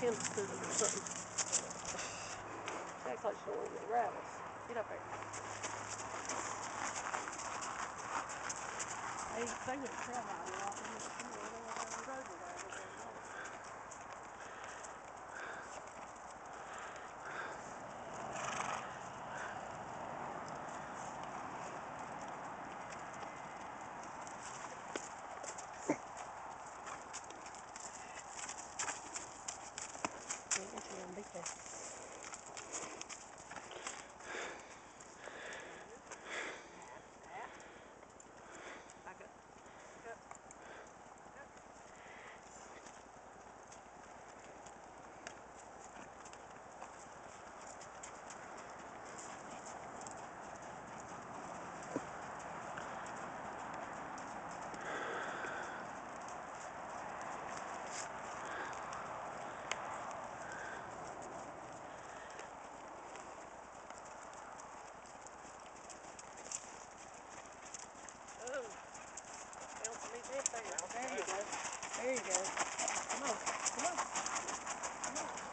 him to or something. She like she don't want to grab us. Get up there. Hey, they would a lot. Tamam. Tamam.